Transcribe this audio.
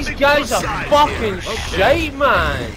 These guys are fucking shite, man.